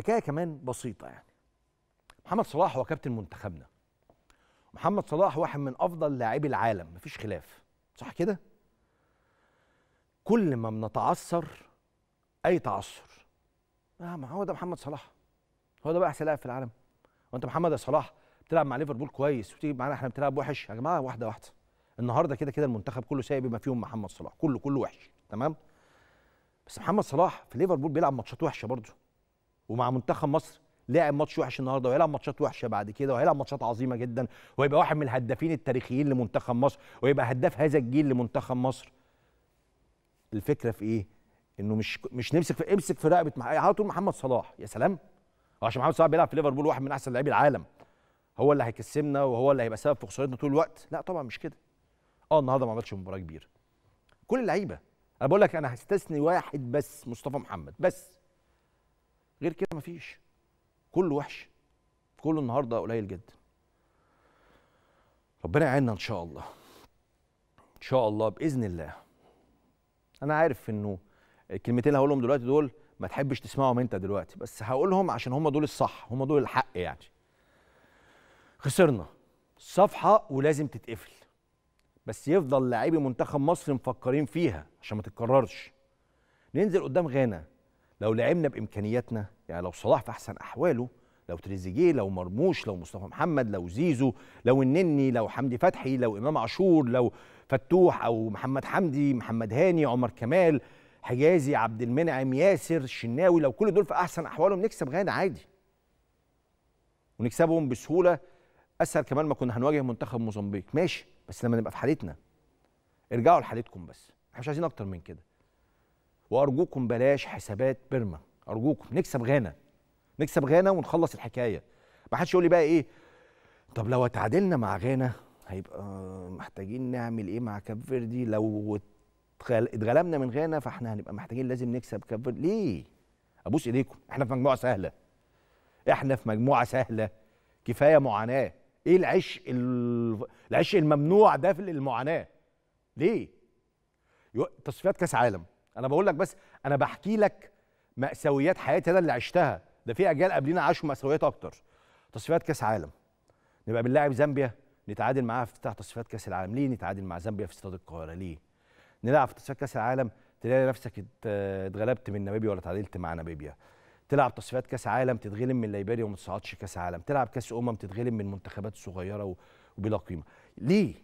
حكاية كمان بسيطة يعني. محمد صلاح هو كابتن منتخبنا. محمد صلاح واحد من أفضل لاعبي العالم مفيش خلاف. صح كده؟ كل ما بنتعثر أي تعثر. آه ما هو ده محمد صلاح. هو ده بقى أحسن لاعب في العالم. وأنت محمد يا صلاح بتلعب مع ليفربول كويس وتيجي معانا إحنا بتلعب وحش. يا جماعة واحدة واحدة. النهارده كده كده المنتخب كله سايب بما فيهم محمد صلاح. كله كله وحش. تمام؟ بس محمد صلاح في ليفربول بيلعب ماتشات وحشة برضه. ومع منتخب مصر لعب ماتش وحش النهارده وهيلعب ماتشات وحشة بعد كده وهيلعب ماتشات عظيمة جدا وهيبقى واحد من الهدافين التاريخيين لمنتخب مصر ويبقى هداف هذا الجيل لمنتخب مصر. الفكرة في إيه؟ إنه مش مش نمسك في امسك في رقبة مع على طول محمد صلاح يا سلام! عشان محمد صلاح بيلعب في ليفربول واحد من أحسن لاعبي العالم. هو اللي هيكسبنا وهو اللي هيبقى سبب في خسارتنا طول الوقت. لا طبعا مش كده. آه النهارده ما عملش مباراة كبيرة. كل اللعيبة. أنا بقول لك أنا هستثني واحد بس مصطفى محمد بس. غير كده مفيش. كله وحش. كله النهارده قليل جدا. ربنا يعيننا إن شاء الله. إن شاء الله بإذن الله. أنا عارف إنه الكلمتين اللي هقولهم دلوقتي دول ما تحبش تسمعهم أنت دلوقتي بس هقولهم عشان هم دول الصح هم دول الحق يعني. خسرنا. صفحة ولازم تتقفل. بس يفضل لاعبي منتخب مصر مفكرين فيها عشان ما تتكررش. ننزل قدام غانا. لو لعبنا بإمكانياتنا يعني لو صلاح في أحسن أحواله لو تريزيجيه لو مرموش لو مصطفى محمد لو زيزو لو النني لو حمدي فتحي لو إمام عاشور لو فتوح أو محمد حمدي محمد هاني عمر كمال حجازي عبد المنعم ياسر الشناوي لو كل دول في أحسن أحوالهم نكسب غانا عادي. ونكسبهم بسهولة. أسهل كمان ما كنا هنواجه منتخب موزمبيق. ماشي بس لما نبقى في حالتنا. ارجعوا لحالتكم بس. إحنا مش عايزين أكتر من كده. وأرجوكم بلاش حسابات بيرما. أرجوكم نكسب غانا. نكسب غانا ونخلص الحكاية. ما حدش يقول لي بقى إيه طب لو اتعادلنا مع غانا هيبقى محتاجين نعمل إيه مع كاب فيردي؟ لو اتغلبنا من غانا فإحنا هنبقى محتاجين لازم نكسب كاب فيردي ليه؟ أبوس إيديكم. إحنا في مجموعة سهلة. إحنا في مجموعة سهلة. كفاية معاناة. إيه العشق ال... العشق الممنوع ده في المعاناة؟ ليه. تصفيات كأس عالم. أنا بقول لك بس أنا بحكي لك مأساويات حياتي أنا اللي عشتها. ده في اجيال قبلنا عاشوا مأساويات أكتر. تصفيات كاس عالم. نبقى بنلاعب زامبيا نتعادل معاها في افتتاح تصفيات كاس العالم. ليه نتعادل مع زامبيا في استاد القاهرة؟ ليه؟ نلعب في تصفيات كاس العالم تلاقي نفسك اتغلبت من ناميبيا ولا اتعادلت مع ناميبيا. تلعب تصفيات كاس عالم تتغلب من ليبيريا وما تصعدش كاس عالم. تلعب كاس أمم تتغلب من منتخبات صغيرة وبلا قيمة. ليه؟